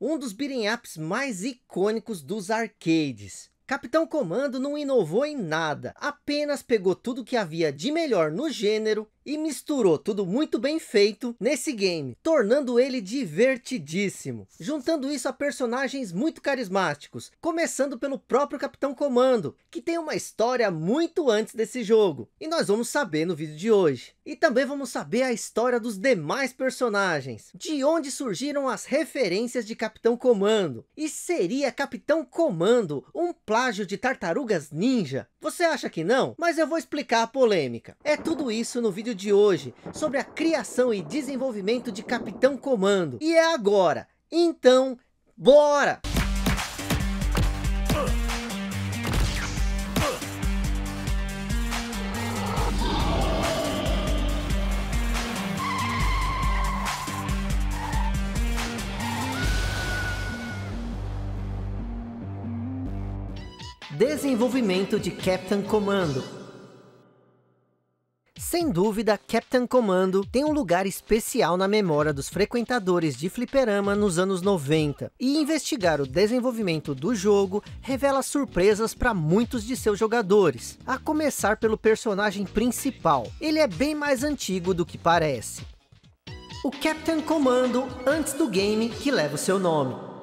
um dos beat'em ups mais icônicos dos arcades. Capitão Comando não inovou em nada, apenas pegou tudo que havia de melhor no gênero e misturou tudo muito bem feito nesse game, tornando ele divertidíssimo. Juntando isso a personagens muito carismáticos, começando pelo próprio Capitão Comando, que tem uma história muito antes desse jogo. E nós vamos saber no vídeo de hoje. E também vamos saber a história dos demais personagens, de onde surgiram as referências de Capitão Comando. E seria Capitão Comando um plágio de Tartarugas Ninja? Você acha que não? Mas eu vou explicar a polêmica. É tudo isso no vídeo de hoje, sobre a criação e desenvolvimento de Capitão Comando. E é agora. Então, bora! Desenvolvimento de Captain Commando sem dúvida, Captain Commando tem um lugar especial na memória dos frequentadores de fliperama nos anos 90. E investigar o desenvolvimento do jogo revela surpresas para muitos de seus jogadores. A começar pelo personagem principal. Ele é bem mais antigo do que parece. O Captain Commando antes do game que leva o seu nome.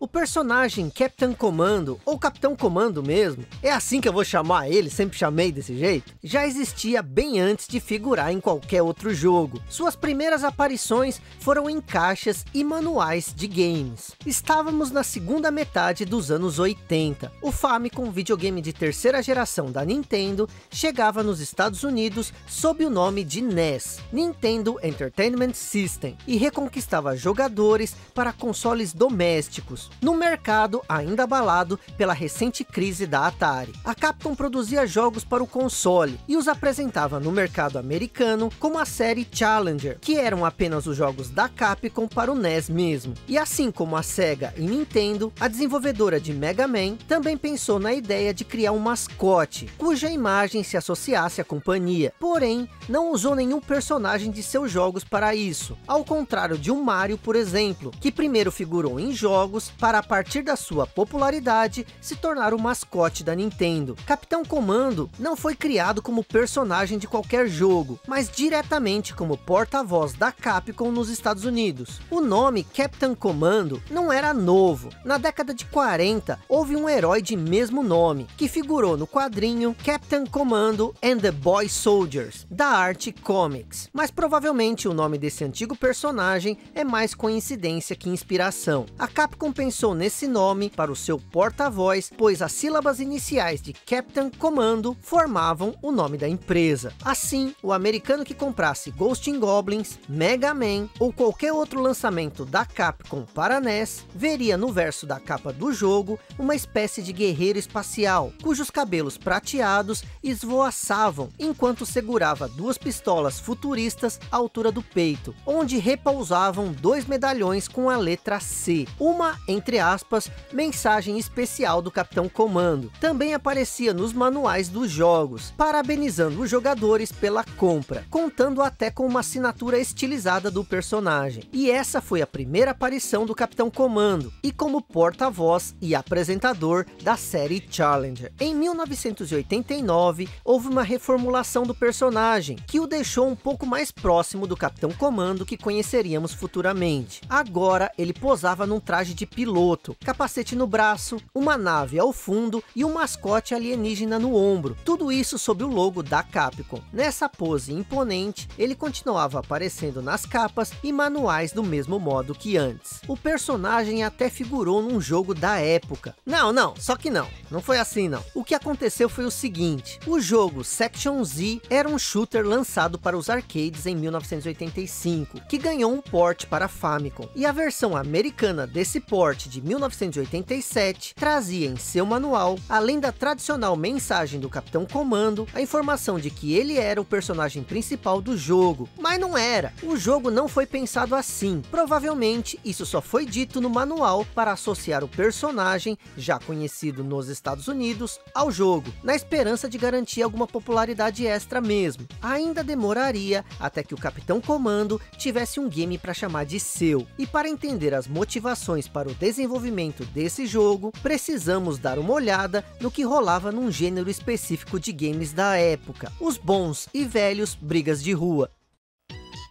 O personagem Captain Comando, ou Capitão Comando mesmo, é assim que eu vou chamar ele, sempre chamei desse jeito, já existia bem antes de figurar em qualquer outro jogo. Suas primeiras aparições foram em caixas e manuais de games. Estávamos na segunda metade dos anos 80. O Famicom, videogame de terceira geração da Nintendo, chegava nos Estados Unidos sob o nome de NES, Nintendo Entertainment System, e reconquistava jogadores para consoles domésticos, no mercado ainda abalado pela recente crise da Atari. A Capcom produzia jogos para o console e os apresentava no mercado americano como a série Challenger, que eram apenas os jogos da Capcom para o NES mesmo. E assim como a Sega e Nintendo, a desenvolvedora de Mega Man também pensou na ideia de criar um mascote, cuja imagem se associasse à companhia. Porém, não usou nenhum personagem de seus jogos para isso, ao contrário de um Mario, por exemplo, que primeiro figurou em jogos para a partir da sua popularidade se tornar o mascote da Nintendo. Capitão Comando não foi criado como personagem de qualquer jogo, mas diretamente como porta-voz da Capcom nos Estados Unidos. O nome Captain Comando não era novo. Na década de 40, houve um herói de mesmo nome, que figurou no quadrinho Captain Commando and the Boy Soldiers, da Arte Comics. Mas provavelmente o nome desse antigo personagem é mais coincidência que inspiração. A Capcom pensou pensou nesse nome para o seu porta-voz, pois as sílabas iniciais de Captain Comando formavam o nome da empresa. Assim, o americano que comprasse Ghost Goblins, Mega Man ou qualquer outro lançamento da Capcom para NES, veria no verso da capa do jogo uma espécie de guerreiro espacial, cujos cabelos prateados esvoaçavam, enquanto segurava duas pistolas futuristas à altura do peito, onde repousavam dois medalhões com a letra C, uma em entre aspas, mensagem especial do Capitão Comando. Também aparecia nos manuais dos jogos, parabenizando os jogadores pela compra, contando até com uma assinatura estilizada do personagem. E essa foi a primeira aparição do Capitão Comando, e como porta-voz e apresentador da série Challenger. Em 1989, houve uma reformulação do personagem, que o deixou um pouco mais próximo do Capitão Comando que conheceríamos futuramente. Agora, ele posava num traje de piloto piloto, capacete no braço, uma nave ao fundo e um mascote alienígena no ombro. Tudo isso sob o logo da Capcom. Nessa pose imponente, ele continuava aparecendo nas capas e manuais do mesmo modo que antes. O personagem até figurou num jogo da época. Não, não, só que não. Não foi assim não. O que aconteceu foi o seguinte. O jogo Section Z era um shooter lançado para os arcades em 1985, que ganhou um port para Famicom. E a versão americana desse port port de 1987 trazia em seu manual, além da tradicional mensagem do Capitão Comando, a informação de que ele era o personagem principal do jogo. Mas não era, o jogo não foi pensado assim. Provavelmente isso só foi dito no manual para associar o personagem, já conhecido nos Estados Unidos, ao jogo, na esperança de garantir alguma popularidade extra mesmo. Ainda demoraria até que o Capitão Comando tivesse um game para chamar de seu. E para entender as motivações para o desenvolvimento desse jogo, precisamos dar uma olhada no que rolava num gênero específico de games da época, os bons e velhos brigas de rua.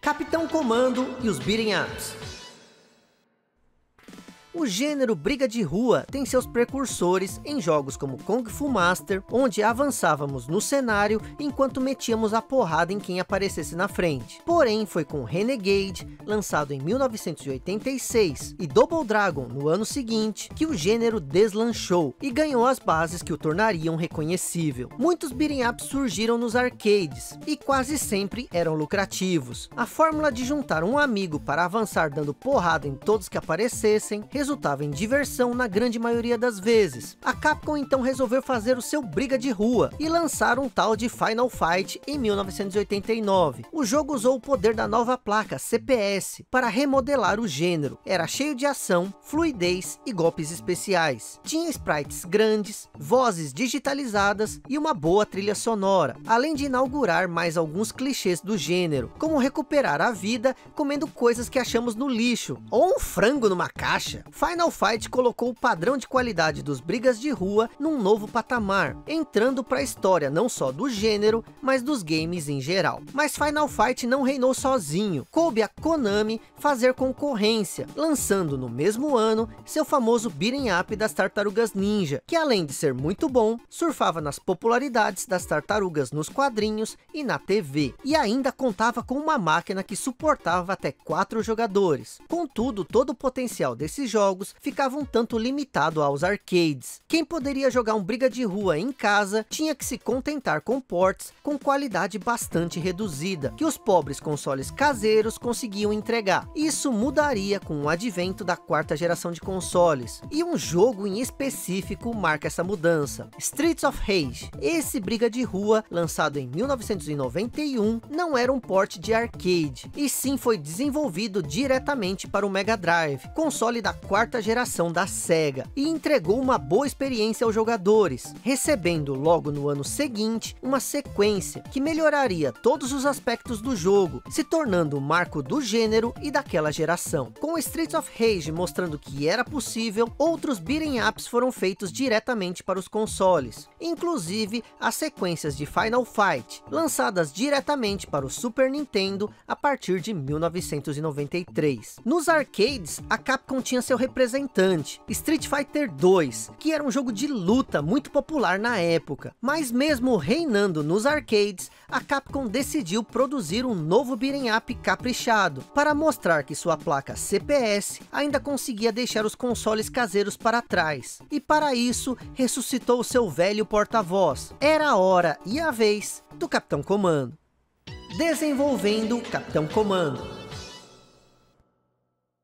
Capitão Comando e os beating ups. O gênero briga de rua tem seus precursores em jogos como Kung Fu Master, onde avançávamos no cenário enquanto metíamos a porrada em quem aparecesse na frente. Porém, foi com Renegade, lançado em 1986, e Double Dragon no ano seguinte, que o gênero deslanchou e ganhou as bases que o tornariam reconhecível. Muitos beat'em ups surgiram nos arcades, e quase sempre eram lucrativos. A fórmula de juntar um amigo para avançar dando porrada em todos que aparecessem, resultava em diversão na grande maioria das vezes. A Capcom então resolveu fazer o seu briga de rua e lançar um tal de Final Fight em 1989. O jogo usou o poder da nova placa CPS para remodelar o gênero. Era cheio de ação, fluidez e golpes especiais. Tinha sprites grandes, vozes digitalizadas e uma boa trilha sonora, além de inaugurar mais alguns clichês do gênero, como recuperar a vida comendo coisas que achamos no lixo, ou um frango numa caixa. Final Fight colocou o padrão de qualidade dos brigas de rua num novo patamar, entrando para a história não só do gênero, mas dos games em geral. Mas Final Fight não reinou sozinho, coube a Konami fazer concorrência, lançando no mesmo ano seu famoso beat'em up das Tartarugas Ninja, que além de ser muito bom, surfava nas popularidades das tartarugas nos quadrinhos e na TV, e ainda contava com uma máquina que suportava até quatro jogadores. Contudo, todo o potencial desses jogos jogos ficava um tanto limitado aos arcades. Quem poderia jogar um briga de rua em casa, tinha que se contentar com ports com qualidade bastante reduzida, que os pobres consoles caseiros conseguiam entregar. Isso mudaria com o advento da quarta geração de consoles, e um jogo em específico marca essa mudança. Streets of Rage. Esse briga de rua, lançado em 1991, não era um port de arcade, e sim foi desenvolvido diretamente para o Mega Drive, console da quarta geração da SEGA e entregou uma boa experiência aos jogadores, recebendo logo no ano seguinte uma sequência que melhoraria todos os aspectos do jogo, se tornando o marco do gênero e daquela geração. Com Streets of Rage mostrando que era possível, outros beat'em ups foram feitos diretamente para os consoles, inclusive as sequências de Final Fight, lançadas diretamente para o Super Nintendo a partir de 1993. Nos arcades, a Capcom tinha seu representante, Street Fighter 2, que era um jogo de luta muito popular na época. Mas mesmo reinando nos arcades, a Capcom decidiu produzir um novo beat'em up caprichado, para mostrar que sua placa CPS ainda conseguia deixar os consoles caseiros para trás. E para isso, ressuscitou seu velho porta-voz. Era a hora e a vez do Capitão Comando. Desenvolvendo Capitão Comando.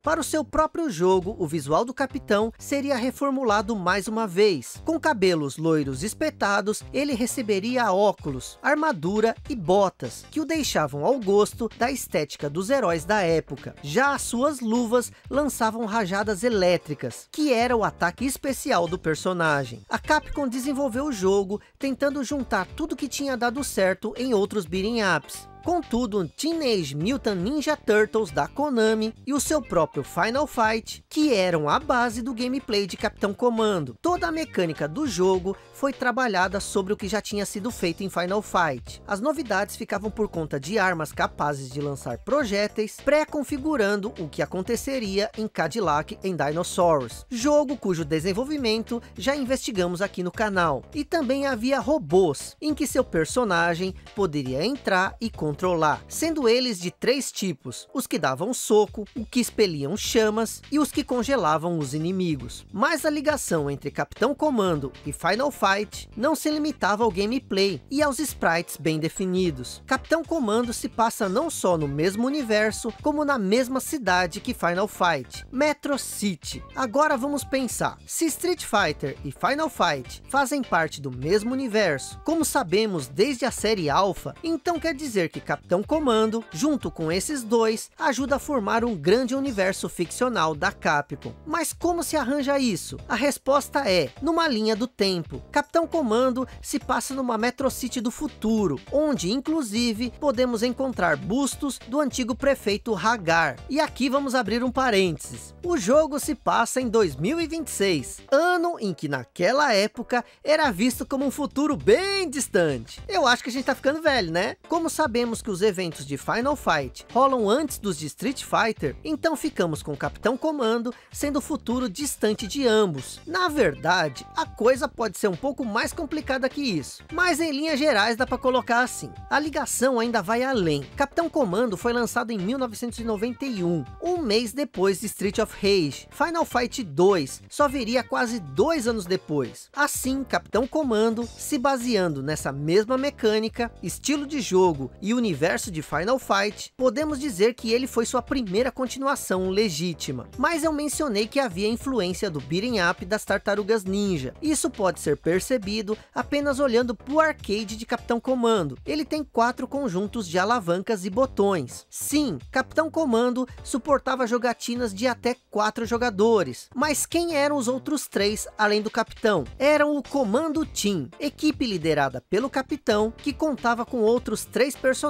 Para o seu próprio jogo, o visual do capitão seria reformulado mais uma vez. Com cabelos loiros espetados, ele receberia óculos, armadura e botas, que o deixavam ao gosto da estética dos heróis da época. Já as suas luvas lançavam rajadas elétricas, que era o ataque especial do personagem. A Capcom desenvolveu o jogo, tentando juntar tudo que tinha dado certo em outros beat'em ups. Contudo, Teenage Mutant Ninja Turtles da Konami e o seu próprio Final Fight, que eram a base do gameplay de Capitão Comando. Toda a mecânica do jogo foi trabalhada sobre o que já tinha sido feito em Final Fight. As novidades ficavam por conta de armas capazes de lançar projéteis, pré-configurando o que aconteceria em Cadillac em Dinosaurs, jogo cujo desenvolvimento já investigamos aqui no canal. E também havia robôs, em que seu personagem poderia entrar e controlar, sendo eles de três tipos, os que davam soco, o que expeliam chamas e os que congelavam os inimigos. Mas a ligação entre Capitão Comando e Final Fight não se limitava ao gameplay e aos sprites bem definidos. Capitão Comando se passa não só no mesmo universo, como na mesma cidade que Final Fight, Metro City. Agora vamos pensar, se Street Fighter e Final Fight fazem parte do mesmo universo, como sabemos desde a série Alpha, então quer dizer que Capitão Comando, junto com esses dois, ajuda a formar um grande universo ficcional da Capcom. Mas como se arranja isso? A resposta é, numa linha do tempo. Capitão Comando se passa numa Metro City do futuro, onde inclusive podemos encontrar bustos do antigo prefeito Hagar. E aqui vamos abrir um parênteses. O jogo se passa em 2026, ano em que naquela época era visto como um futuro bem distante. Eu acho que a gente tá ficando velho, né? Como sabemos que os eventos de Final Fight rolam antes dos de Street Fighter, então ficamos com o Capitão Comando sendo o futuro distante de ambos. Na verdade, a coisa pode ser um pouco mais complicada que isso, mas em linhas gerais dá para colocar assim. A ligação ainda vai além. Capitão Comando foi lançado em 1991, um mês depois de Street of Rage. Final Fight 2 só viria quase dois anos depois. Assim, Capitão Comando, se baseando nessa mesma mecânica, estilo de jogo e universo de Final Fight, podemos dizer que ele foi sua primeira continuação legítima. Mas eu mencionei que havia influência do beat'em up das Tartarugas Ninja. Isso pode ser percebido apenas olhando para o arcade de Capitão Comando. Ele tem quatro conjuntos de alavancas e botões. Sim, Capitão Comando suportava jogatinas de até quatro jogadores. Mas quem eram os outros três além do Capitão? Eram o Comando Team, equipe liderada pelo Capitão, que contava com outros três personagens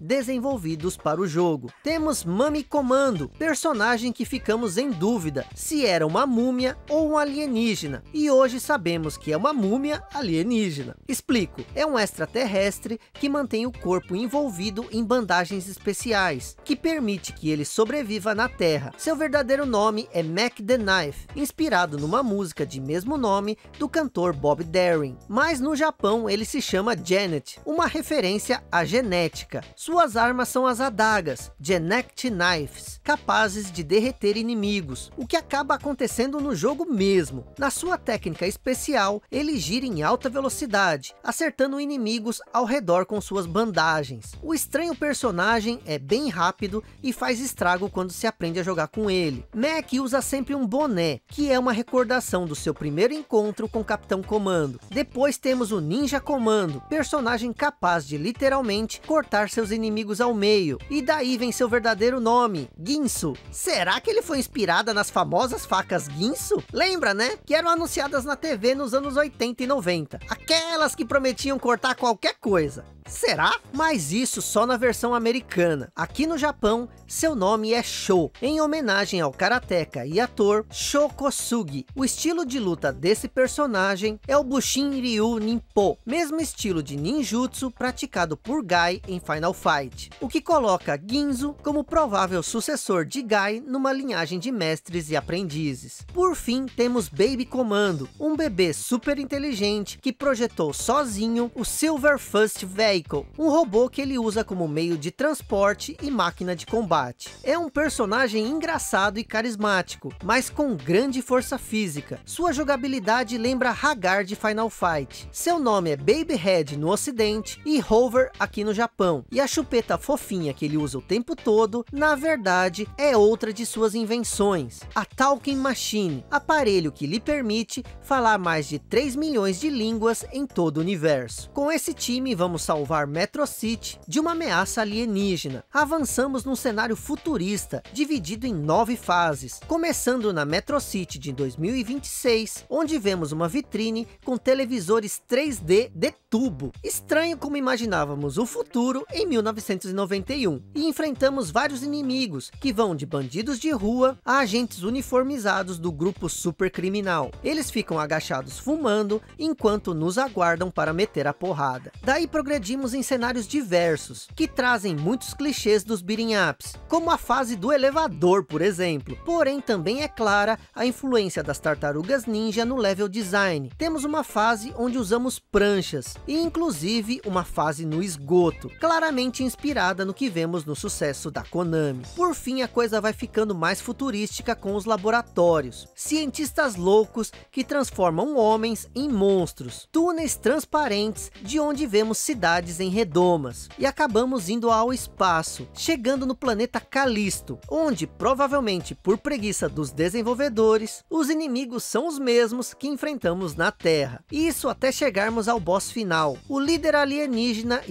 desenvolvidos para o jogo. Temos Mami Comando, personagem que ficamos em dúvida se era uma múmia ou um alienígena. E hoje sabemos que é uma múmia alienígena. Explico, é um extraterrestre que mantém o corpo envolvido em bandagens especiais, que permite que ele sobreviva na Terra. Seu verdadeiro nome é Mac the Knife, inspirado numa música de mesmo nome do cantor Bob Darin. Mas no Japão ele se chama Janet, uma referência à genética. Suas armas são as adagas, Genect Knives, capazes de derreter inimigos, o que acaba acontecendo no jogo mesmo. Na sua técnica especial, ele gira em alta velocidade, acertando inimigos ao redor com suas bandagens. O estranho personagem é bem rápido e faz estrago quando se aprende a jogar com ele. Mac usa sempre um boné, que é uma recordação do seu primeiro encontro com Capitão Comando. Depois temos o Ninja Comando, personagem capaz de literalmente cortar seus inimigos ao meio. E daí vem seu verdadeiro nome, Ginsu. Será que ele foi inspirada nas famosas facas Ginsu? Lembra, né? Que eram anunciadas na TV nos anos 80 e 90. Aquelas que prometiam cortar qualquer coisa. Será? Mas isso só na versão americana. Aqui no Japão, seu nome é Sho, em homenagem ao karateka e ator Sho Kosugi. O estilo de luta desse personagem é o Bushin Ryu Ninpo, mesmo estilo de ninjutsu praticado por Gai em Final Fight, o que coloca Ginzu como provável sucessor de Gai numa linhagem de mestres e aprendizes. Por fim, temos Baby Comando, um bebê super inteligente que projetou sozinho o Silver First Vehicle, um robô que ele usa como meio de transporte e máquina de combate. É um personagem engraçado e carismático, mas com grande força física. Sua jogabilidade lembra Hagar de Final Fight. Seu nome é Baby Head no ocidente e Hover aqui no Japão. E a chupeta fofinha que ele usa o tempo todo, na verdade, é outra de suas invenções. A Talking Machine, aparelho que lhe permite falar mais de 3 milhões de línguas em todo o universo. Com esse time, vamos salvar Metro City de uma ameaça alienígena. Avançamos num cenário futurista, dividido em nove fases, começando na Metro City de 2026, onde vemos uma vitrine com televisores 3D de tubo. Estranho como imaginávamos o futuro em 1991. E enfrentamos vários inimigos, que vão de bandidos de rua a agentes uniformizados do grupo super criminal. Eles ficam agachados fumando, enquanto nos aguardam para meter a porrada. Daí progredimos em cenários diversos, que trazem muitos clichês dos beating ups, como a fase do elevador, por exemplo. Porém, também é clara a influência das tartarugas ninja no level design. Temos uma fase onde usamos pranchas, e inclusive uma fase no esgoto, claramente inspirada no que vemos no sucesso da Konami. Por fim, a coisa vai ficando mais futurística com os laboratórios. Cientistas loucos que transformam homens em monstros. Túneis transparentes de onde vemos cidades em redomas. E acabamos indo ao espaço, chegando no planeta Calisto, onde provavelmente por preguiça dos desenvolvedores, os inimigos são os mesmos que enfrentamos na Terra. Isso até chegarmos ao boss final, o líder alienígena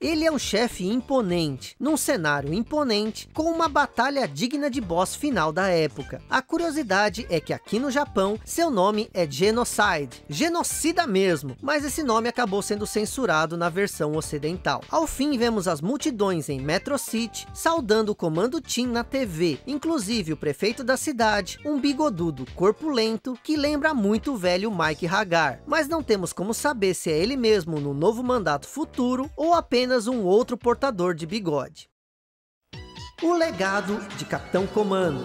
Ele é um chefe imponente, num cenário imponente, com uma batalha digna de boss final da época. A curiosidade é que aqui no Japão, seu nome é Genocide, genocida mesmo, mas esse nome acabou sendo censurado na versão ocidental. Ao fim, vemos as multidões em Metro City, saudando o comando Team na TV, inclusive o prefeito da cidade, um bigodudo corpulento, que lembra muito o velho Mike Hagar, mas não temos como saber se é ele mesmo no novo mandato futuro, ou apenas um outro portador de bigode. O legado de Capitão Comando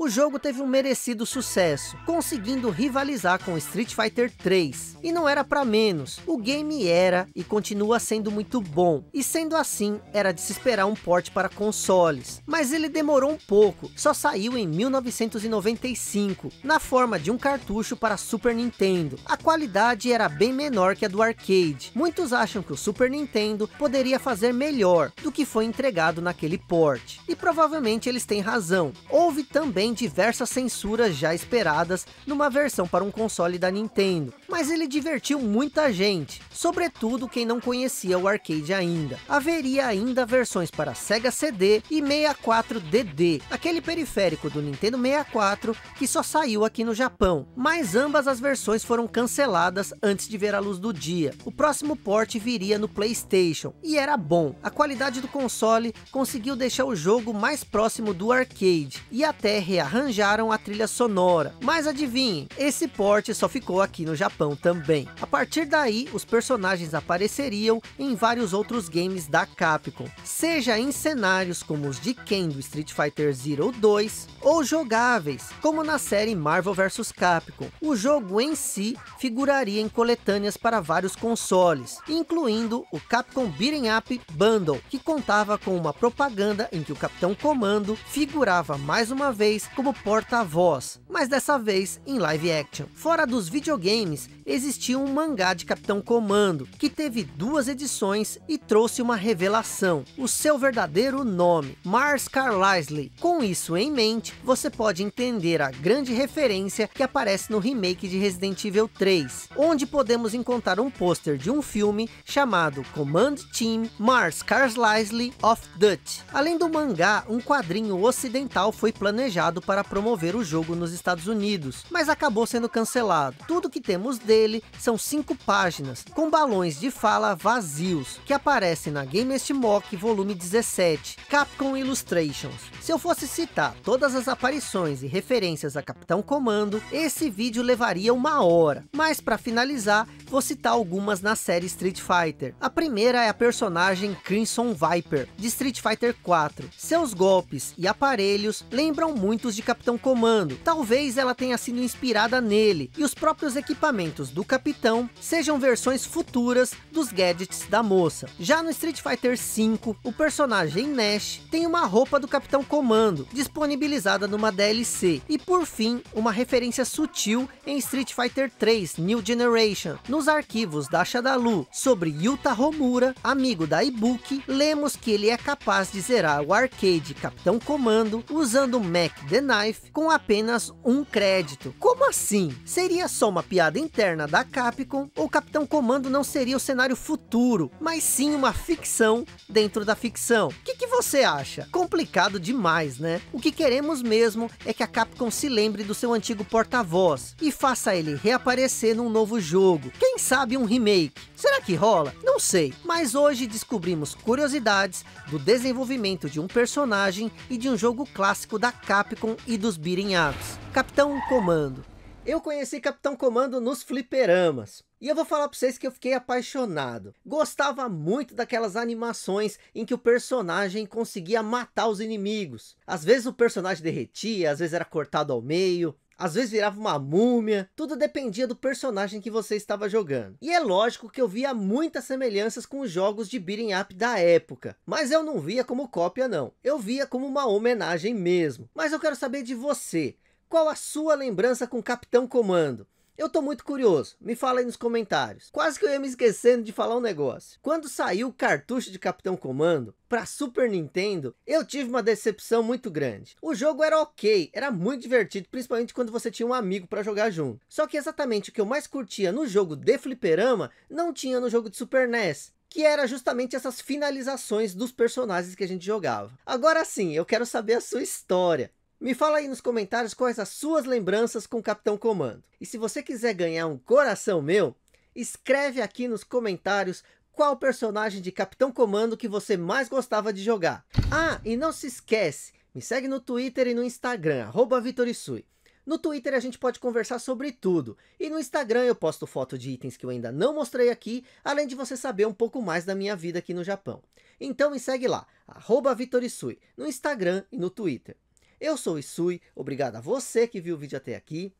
o jogo teve um merecido sucesso, conseguindo rivalizar com Street Fighter 3. E não era para menos, o game era e continua sendo muito bom. E sendo assim, era de se esperar um port para consoles. Mas ele demorou um pouco, só saiu em 1995, na forma de um cartucho para Super Nintendo. A qualidade era bem menor que a do arcade. Muitos acham que o Super Nintendo poderia fazer melhor do que foi entregado naquele port. E provavelmente eles têm razão. Houve também diversas censuras já esperadas numa versão para um console da Nintendo, mas ele divertiu muita gente, sobretudo quem não conhecia o arcade ainda. Haveria ainda versões para Sega CD e 64DD, aquele periférico do Nintendo 64 que só saiu aqui no Japão, mas ambas as versões foram canceladas antes de ver a luz do dia. O próximo port viria no Playstation, e era bom. A qualidade do console conseguiu deixar o jogo mais próximo do arcade, e até rearranjaram a trilha sonora. Mas adivinhem, esse porte só ficou aqui no Japão também. A partir daí, os personagens apareceriam em vários outros games da Capcom, seja em cenários como os de Ken do Street Fighter Zero 2, ou jogáveis, como na série Marvel vs Capcom. O jogo em si figuraria em coletâneas para vários consoles, incluindo o Capcom Beating Up Bundle, que contava com uma propaganda em que o Capitão Comando figurava mais uma vez como porta-voz, mas dessa vez em live action. Fora dos videogames, existia um mangá de Capitão Comando, que teve duas edições e trouxe uma revelação, o seu verdadeiro nome, Mars Carlisle. Com isso em mente, você pode entender a grande referência que aparece no remake de Resident Evil 3, onde podemos encontrar um pôster de um filme chamado Command Team Mars Carlisle of Dutch. Além do mangá, um quadrinho ocidental foi planejado para promover o jogo nos Estados Unidos, mas acabou sendo cancelado. Tudo que temos dele são cinco páginas, com balões de fala vazios, que aparecem na Game Mock volume 17, Capcom Illustrations. Se eu fosse citar todas as aparições e referências a Capitão Comando, esse vídeo levaria uma hora, mas para finalizar, vou citar algumas na série Street Fighter. A primeira é a personagem Crimson Viper, de Street Fighter 4. Seus golpes e aparelhos lembram muitos de de Capitão Comando. Talvez ela tenha sido inspirada nele, e os próprios equipamentos do Capitão sejam versões futuras dos gadgets da moça. Já no Street Fighter V, o personagem Nash tem uma roupa do Capitão Comando, disponibilizada numa DLC. E por fim, uma referência sutil em Street Fighter 3 New Generation. Nos arquivos da Shadalu sobre Yuta Homura, amigo da Ibuki, lemos que ele é capaz de zerar o arcade Capitão Comando usando o Mac The Knife com apenas um crédito. Como assim? Seria só uma piada interna da Capcom ou Capitão Comando não seria o cenário futuro, mas sim uma ficção dentro da ficção? O que, que você acha? Complicado demais, né? O que queremos mesmo é que a Capcom se lembre do seu antigo porta-voz e faça ele reaparecer num novo jogo. Quem sabe um remake? Será que rola? Não sei, mas hoje descobrimos curiosidades do desenvolvimento de um personagem e de um jogo clássico da Capcom e dos beating ups. Capitão Comando. Eu conheci Capitão Comando nos fliperamas. E eu vou falar para vocês que eu fiquei apaixonado. Gostava muito daquelas animações em que o personagem conseguia matar os inimigos. Às vezes o personagem derretia, às vezes era cortado ao meio. Às vezes virava uma múmia, tudo dependia do personagem que você estava jogando. E é lógico que eu via muitas semelhanças com os jogos de beating up da época. Mas eu não via como cópia não, eu via como uma homenagem mesmo. Mas eu quero saber de você, qual a sua lembrança com Capitão Comando? Eu tô muito curioso, me fala aí nos comentários. Quase que eu ia me esquecendo de falar um negócio. Quando saiu o cartucho de Capitão Comando para Super Nintendo, eu tive uma decepção muito grande. O jogo era ok, era muito divertido, principalmente quando você tinha um amigo para jogar junto. Só que exatamente o que eu mais curtia no jogo de fliperama, não tinha no jogo de Super NES que era justamente essas finalizações dos personagens que a gente jogava. Agora sim, eu quero saber a sua história. Me fala aí nos comentários quais as suas lembranças com Capitão Comando. E se você quiser ganhar um coração meu, escreve aqui nos comentários qual personagem de Capitão Comando que você mais gostava de jogar. Ah, e não se esquece, me segue no Twitter e no Instagram, arroba Vitorisui. No Twitter a gente pode conversar sobre tudo. E no Instagram eu posto foto de itens que eu ainda não mostrei aqui, além de você saber um pouco mais da minha vida aqui no Japão. Então me segue lá, arroba Vitorisui, no Instagram e no Twitter. Eu sou o Isui, obrigado a você que viu o vídeo até aqui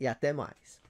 e até mais.